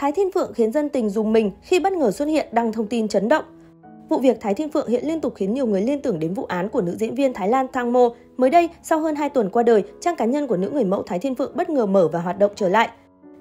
Thái Thiên Phượng khiến dân tình dùng mình khi bất ngờ xuất hiện đăng thông tin chấn động. Vụ việc Thái Thiên Phượng hiện liên tục khiến nhiều người liên tưởng đến vụ án của nữ diễn viên Thái Lan Thang Mo. Mới đây, sau hơn 2 tuần qua đời, trang cá nhân của nữ người mẫu Thái Thiên Phượng bất ngờ mở và hoạt động trở lại.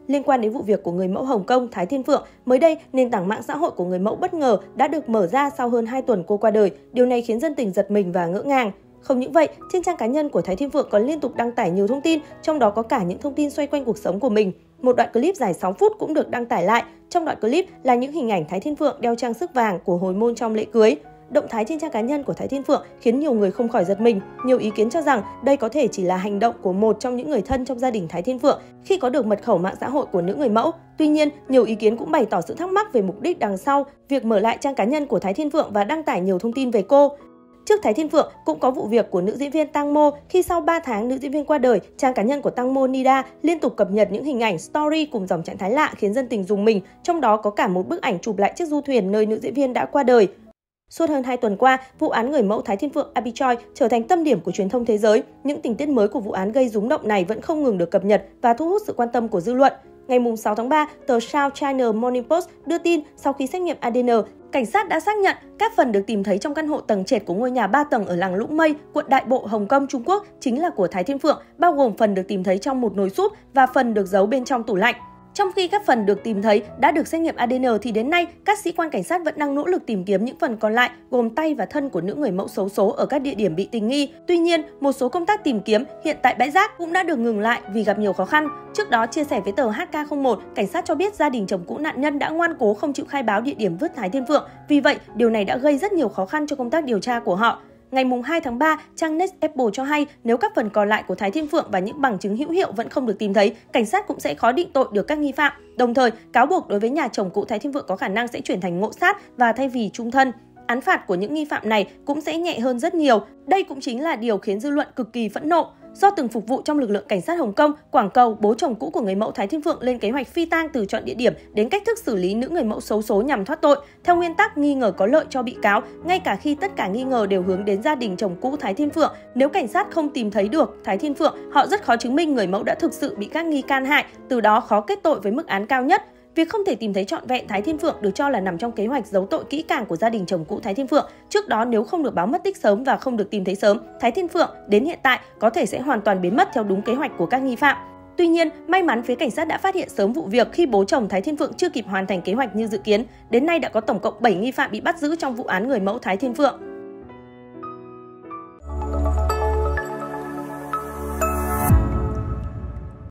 Liên quan đến vụ việc của người mẫu Hồng Kông Thái Thiên Phượng, mới đây nền tảng mạng xã hội của người mẫu bất ngờ đã được mở ra sau hơn 2 tuần cô qua đời. Điều này khiến dân tình giật mình và ngỡ ngàng. Không những vậy, trên trang cá nhân của Thái Thiên Phượng còn liên tục đăng tải nhiều thông tin, trong đó có cả những thông tin xoay quanh cuộc sống của mình. Một đoạn clip dài 6 phút cũng được đăng tải lại. Trong đoạn clip là những hình ảnh Thái Thiên Phượng đeo trang sức vàng của hồi môn trong lễ cưới. Động thái trên trang cá nhân của Thái Thiên Phượng khiến nhiều người không khỏi giật mình. Nhiều ý kiến cho rằng đây có thể chỉ là hành động của một trong những người thân trong gia đình Thái Thiên Phượng khi có được mật khẩu mạng xã hội của nữ người mẫu. Tuy nhiên, nhiều ý kiến cũng bày tỏ sự thắc mắc về mục đích đằng sau việc mở lại trang cá nhân của Thái Thiên Phượng và đăng tải nhiều thông tin về cô. Trước Thái Thiên Phượng cũng có vụ việc của nữ diễn viên Tăng Mô khi sau 3 tháng nữ diễn viên qua đời, trang cá nhân của Tăng Mô Nida liên tục cập nhật những hình ảnh story cùng dòng trạng thái lạ khiến dân tình dùng mình, trong đó có cả một bức ảnh chụp lại chiếc du thuyền nơi nữ diễn viên đã qua đời. Suốt hơn 2 tuần qua, vụ án người mẫu Thái Thiên Phượng Abby Choi trở thành tâm điểm của truyền thông thế giới. Những tình tiết mới của vụ án gây rúng động này vẫn không ngừng được cập nhật và thu hút sự quan tâm của dư luận. Ngày 6 tháng 3, tờ South China Morning Post đưa tin sau khi xét nghiệm ADN, cảnh sát đã xác nhận các phần được tìm thấy trong căn hộ tầng trệt của ngôi nhà 3 tầng ở làng Lũng Mây, quận Đại Bộ, Hồng Kông, Trung Quốc chính là của Thái Thiên Phượng, bao gồm phần được tìm thấy trong một nồi súp và phần được giấu bên trong tủ lạnh. Trong khi các phần được tìm thấy đã được xét nghiệm ADN thì đến nay, các sĩ quan cảnh sát vẫn đang nỗ lực tìm kiếm những phần còn lại gồm tay và thân của nữ người mẫu xấu số ở các địa điểm bị tình nghi. Tuy nhiên, một số công tác tìm kiếm hiện tại bãi rác cũng đã được ngừng lại vì gặp nhiều khó khăn. Trước đó, chia sẻ với tờ HK01, cảnh sát cho biết gia đình chồng cũ nạn nhân đã ngoan cố không chịu khai báo địa điểm vứt Thái Thiên Phượng. Vì vậy, điều này đã gây rất nhiều khó khăn cho công tác điều tra của họ. Ngày 2 tháng 3, trang Next Apple cho hay nếu các phần còn lại của Thái Thiên Phượng và những bằng chứng hữu hiệu vẫn không được tìm thấy, cảnh sát cũng sẽ khó định tội được các nghi phạm. Đồng thời, cáo buộc đối với nhà chồng cũ Thái Thiên Phượng có khả năng sẽ chuyển thành ngộ sát và thay vì trung thân. Án phạt của những nghi phạm này cũng sẽ nhẹ hơn rất nhiều. Đây cũng chính là điều khiến dư luận cực kỳ phẫn nộ. Do từng phục vụ trong lực lượng cảnh sát Hồng Kông, Quảng Cầu, bố chồng cũ của người mẫu Thái Thiên Phượng lên kế hoạch phi tang từ chọn địa điểm đến cách thức xử lý nữ người mẫu xấu số nhằm thoát tội. Theo nguyên tắc nghi ngờ có lợi cho bị cáo, ngay cả khi tất cả nghi ngờ đều hướng đến gia đình chồng cũ Thái Thiên Phượng, nếu cảnh sát không tìm thấy được Thái Thiên Phượng, họ rất khó chứng minh người mẫu đã thực sự bị các nghi can hại, từ đó khó kết tội với mức án cao nhất. Việc không thể tìm thấy trọn vẹn Thái Thiên Phượng được cho là nằm trong kế hoạch giấu tội kỹ càng của gia đình chồng cũ Thái Thiên Phượng. Trước đó nếu không được báo mất tích sớm và không được tìm thấy sớm, Thái Thiên Phượng đến hiện tại có thể sẽ hoàn toàn biến mất theo đúng kế hoạch của các nghi phạm. Tuy nhiên, may mắn phía cảnh sát đã phát hiện sớm vụ việc khi bố chồng Thái Thiên Phượng chưa kịp hoàn thành kế hoạch như dự kiến. Đến nay đã có tổng cộng 7 nghi phạm bị bắt giữ trong vụ án người mẫu Thái Thiên Phượng.